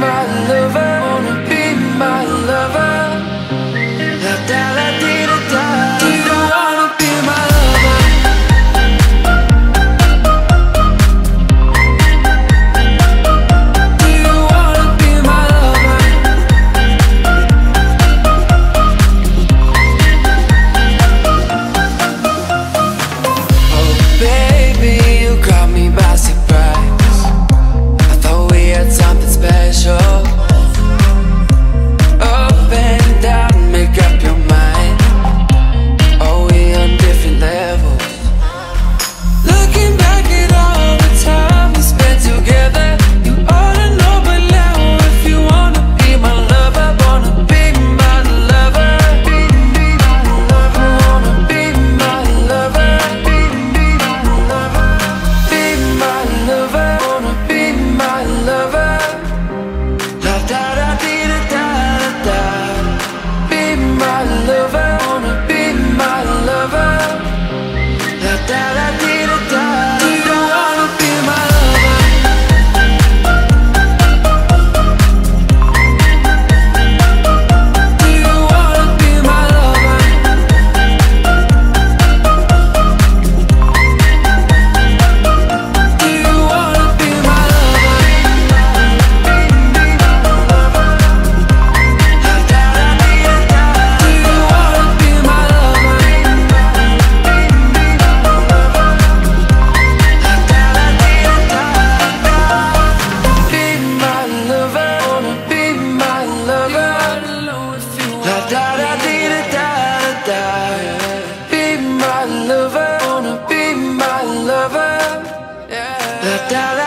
my love. that I da da da da da da. Be my lover, wanna be my lover. Yeah. Da da.